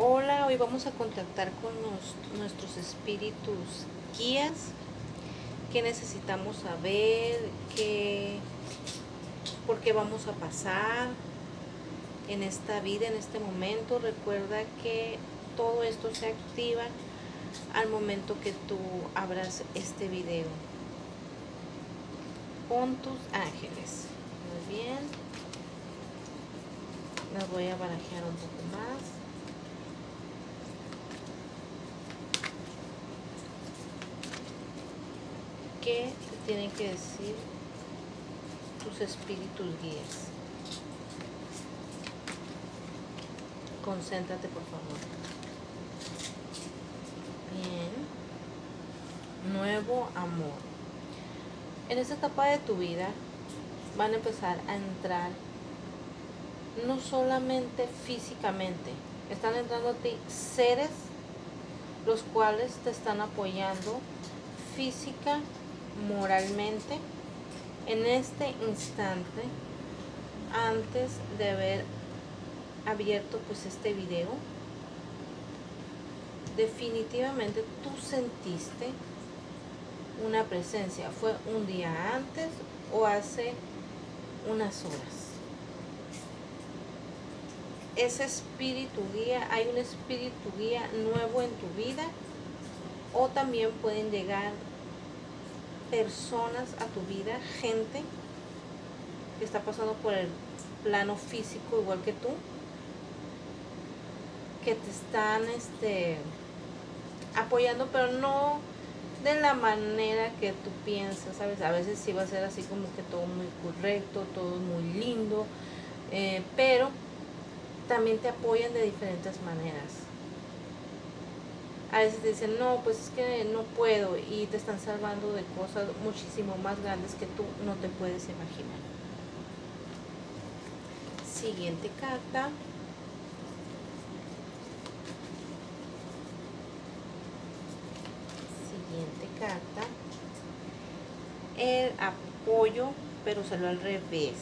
Hola, hoy vamos a contactar con nuestros espíritus guías. ¿Qué necesitamos saber? ¿Qué, ¿Por qué vamos a pasar en esta vida, en este momento? Recuerda que todo esto se activa al momento que tú abras este video. Con tus ángeles. Muy bien. Las voy a barajear un poco más. ¿Qué te tienen que decir tus espíritus guías? Concéntrate, por favor. Bien. Nuevo amor. En esta etapa de tu vida van a empezar a entrar no solamente físicamente, están entrando a ti seres los cuales te están apoyando física moralmente en este instante antes de haber abierto pues este video definitivamente tú sentiste una presencia. Fue un día antes o hace unas horas ese espíritu guía hay un espíritu guía nuevo en tu vida o también pueden llegar personas a tu vida, gente que está pasando por el plano físico igual que tú, que te están este, apoyando, pero no de la manera que tú piensas, ¿sabes? A veces sí va a ser así como que todo muy correcto, todo muy lindo, eh, pero también te apoyan de diferentes maneras a veces te dicen, no, pues es que no puedo y te están salvando de cosas muchísimo más grandes que tú no te puedes imaginar. Siguiente carta. Siguiente carta. El apoyo, pero salió al revés.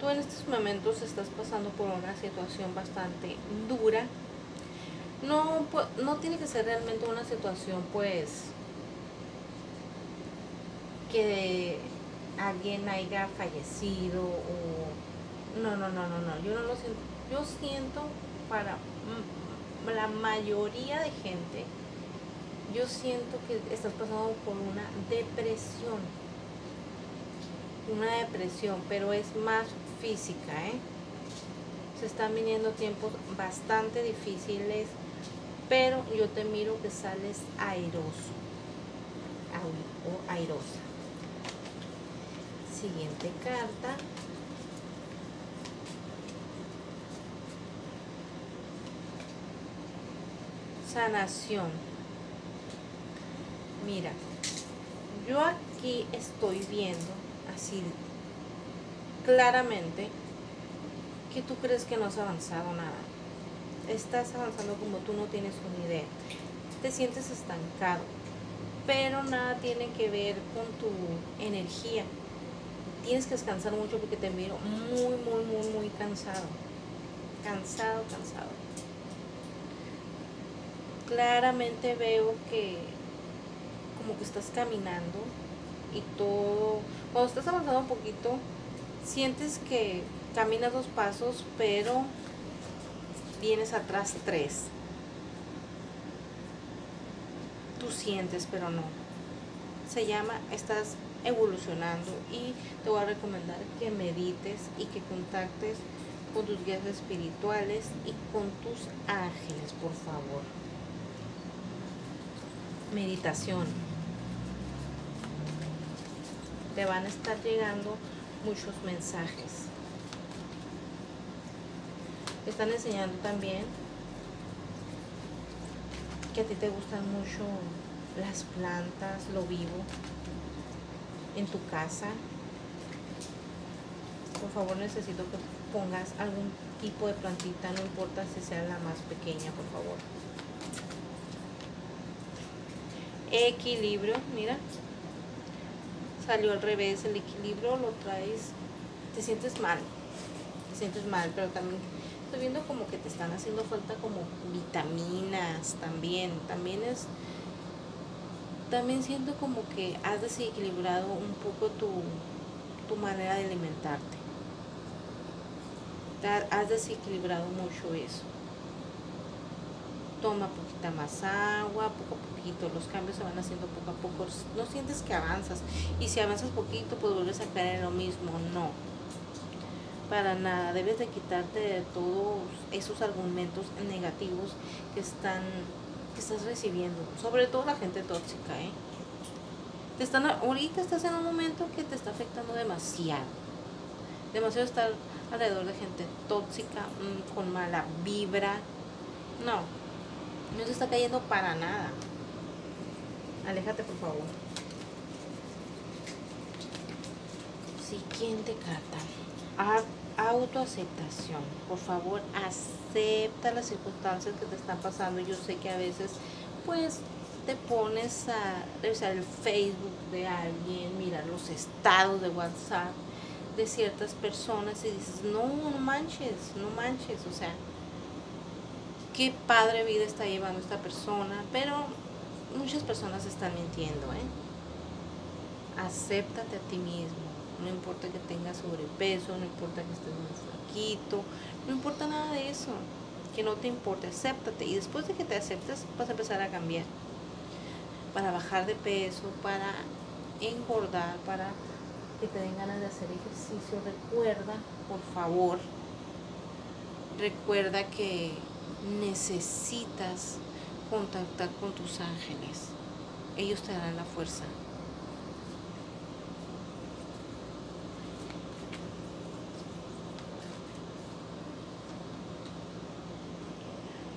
Tú en estos momentos estás pasando por una situación bastante dura no, no tiene que ser realmente una situación pues que alguien haya fallecido o no, no, no, no, no, yo no lo siento, yo siento para la mayoría de gente, yo siento que estás pasando por una depresión, una depresión, pero es más física, ¿eh? Se están viniendo tiempos bastante difíciles, pero yo te miro que sales airoso o airosa. Siguiente carta. Sanación. Mira, yo aquí estoy viendo así claramente que tú crees que no has avanzado nada estás avanzando como tú no tienes una idea. Te sientes estancado, pero nada tiene que ver con tu energía. Tienes que descansar mucho porque te miro muy, muy, muy, muy cansado. Cansado, cansado. Claramente veo que como que estás caminando y todo, cuando estás avanzando un poquito, sientes que caminas dos pasos, pero vienes atrás tres. Tú sientes, pero no. Se llama, estás evolucionando y te voy a recomendar que medites y que contactes con tus guías espirituales y con tus ángeles, por favor. Meditación. Te van a estar llegando muchos mensajes están enseñando también que a ti te gustan mucho las plantas, lo vivo, en tu casa. Por favor necesito que pongas algún tipo de plantita, no importa si sea la más pequeña, por favor. Equilibrio, mira. Salió al revés el equilibrio, lo traes, te sientes mal, te sientes mal, pero también estoy viendo como que te están haciendo falta como vitaminas también. También es también siento como que has desequilibrado un poco tu, tu manera de alimentarte. Has desequilibrado mucho eso. Toma poquita más agua, poco a poquito. Los cambios se van haciendo poco a poco. No sientes que avanzas. Y si avanzas poquito, pues vuelves a caer en lo mismo. No. Para nada. Debes de quitarte de todos esos argumentos negativos que están que estás recibiendo, sobre todo la gente tóxica, ¿eh? Te están, ahorita estás en un momento que te está afectando demasiado. Demasiado estar alrededor de gente tóxica, mm, con mala vibra. No, no te está cayendo para nada. Aléjate, por favor. Siguiente carta autoaceptación. Por favor, acepta las circunstancias que te están pasando. Yo sé que a veces, pues, te pones a revisar el Facebook de alguien, mirar los estados de WhatsApp de ciertas personas y dices, no, no manches, no manches. O sea, qué padre vida está llevando esta persona, pero muchas personas están mintiendo, ¿eh? Acéptate a ti mismo no importa que tengas sobrepeso, no importa que estés muy flaquito, no importa nada de eso, que no te importe, acéptate. Y después de que te aceptes vas a empezar a cambiar, para bajar de peso, para engordar, para que te den ganas de hacer ejercicio, recuerda, por favor, recuerda que necesitas contactar con tus ángeles, ellos te darán la fuerza.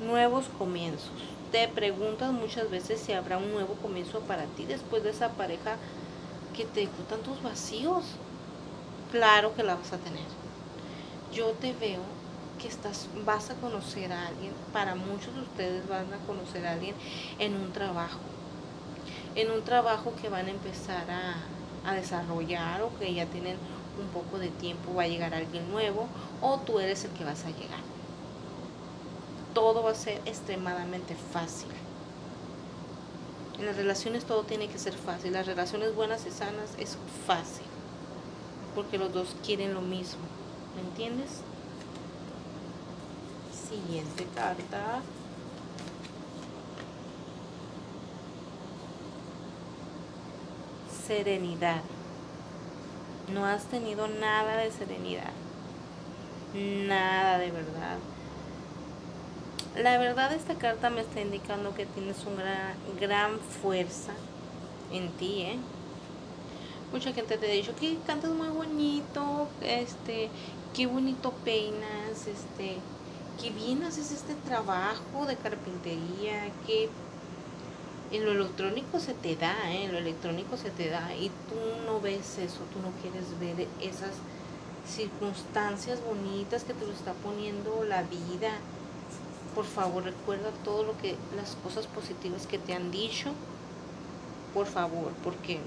Nuevos comienzos. Te preguntas muchas veces si habrá un nuevo comienzo para ti después de esa pareja que te dejó tantos vacíos. Claro que la vas a tener. Yo te veo que estás, vas a conocer a alguien, para muchos de ustedes van a conocer a alguien en un trabajo. En un trabajo que van a empezar a, a desarrollar o que ya tienen un poco de tiempo, va a llegar alguien nuevo o tú eres el que vas a llegar todo va a ser extremadamente fácil. En las relaciones todo tiene que ser fácil. Las relaciones buenas y sanas es fácil. Porque los dos quieren lo mismo. ¿Me entiendes? Siguiente carta. Serenidad. No has tenido nada de serenidad. Nada de verdad la verdad esta carta me está indicando que tienes una gran, fuerza en ti, ¿eh? Mucha gente te ha dicho que cantas muy bonito, este, qué bonito peinas, este, qué bien haces este trabajo de carpintería, que en lo electrónico se te da, ¿eh? en lo electrónico se te da y tú no ves eso, tú no quieres ver esas circunstancias bonitas que te lo está poniendo la vida por favor recuerda todo lo que las cosas positivas que te han dicho por favor porque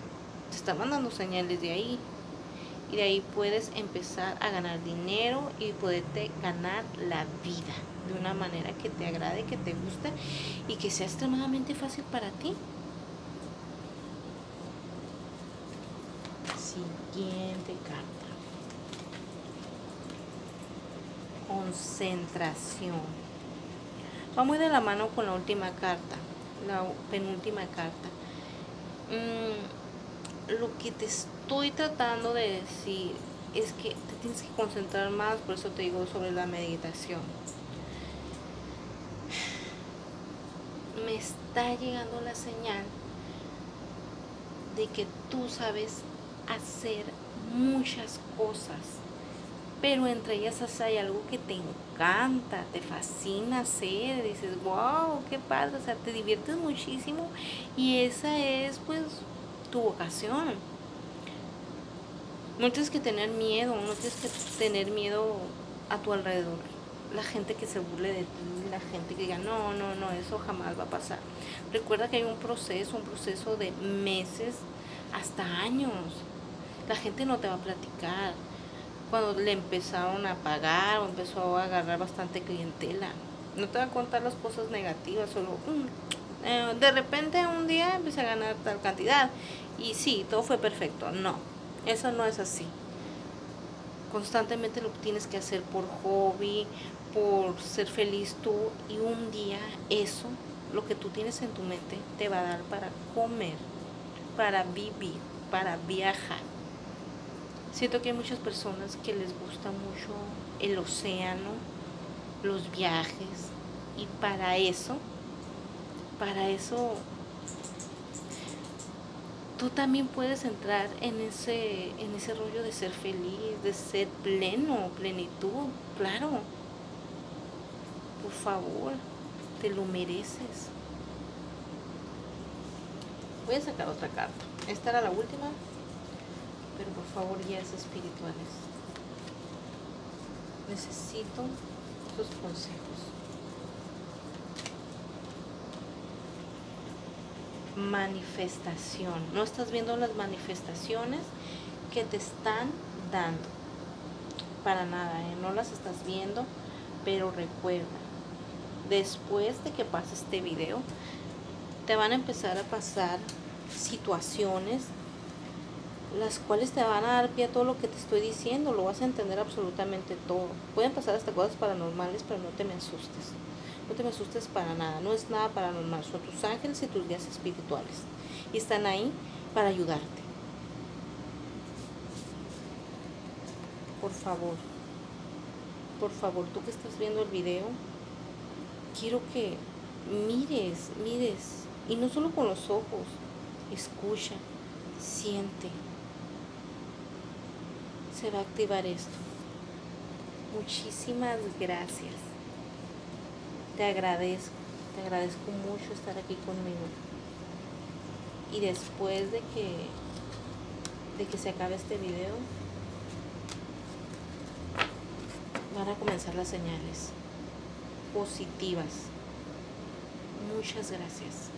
te están mandando señales de ahí y de ahí puedes empezar a ganar dinero y poderte ganar la vida de una manera que te agrade, que te guste y que sea extremadamente fácil para ti. Siguiente carta. Concentración. Va muy de la mano con la última carta, la penúltima carta. Mm, lo que te estoy tratando de decir es que te tienes que concentrar más, por eso te digo sobre la meditación. Me está llegando la señal de que tú sabes hacer muchas cosas pero entre ellas hay algo que te encanta, te fascina hacer, dices, wow, qué padre, o sea, te diviertes muchísimo y esa es pues tu vocación. No tienes que tener miedo, no tienes que tener miedo a tu alrededor. La gente que se burle de ti, la gente que diga, no, no, no, eso jamás va a pasar. Recuerda que hay un proceso, un proceso de meses hasta años. La gente no te va a platicar cuando le empezaron a pagar o empezó a agarrar bastante clientela. No te va a contar las cosas negativas, solo mm, eh, de repente un día empecé a ganar tal cantidad y sí, todo fue perfecto. No, eso no es así. Constantemente lo tienes que hacer por hobby, por ser feliz tú y un día eso, lo que tú tienes en tu mente, te va a dar para comer, para vivir, para viajar. Siento que hay muchas personas que les gusta mucho el océano, los viajes y para eso, para eso tú también puedes entrar en ese, en ese rollo de ser feliz, de ser pleno, plenitud, claro. Por favor, te lo mereces. Voy a sacar otra carta. Esta era la última, favor guías espirituales. Necesito sus consejos. manifestación. No estás viendo las manifestaciones que te están dando. Para nada, ¿eh? no las estás viendo, pero recuerda, después de que pase este video, te van a empezar a pasar situaciones las cuales te van a dar pie a todo lo que te estoy diciendo, lo vas a entender absolutamente todo. Pueden pasar hasta cosas paranormales, pero no te me asustes. No te me asustes para nada, no es nada paranormal, son tus ángeles y tus guías espirituales. Y están ahí para ayudarte. Por favor, por favor, tú que estás viendo el video, quiero que mires, mires, y no solo con los ojos, escucha, siente. Se va a activar esto. Muchísimas gracias. Te agradezco, te agradezco mucho estar aquí conmigo. Y después de que, de que se acabe este video, van a comenzar las señales positivas. Muchas gracias.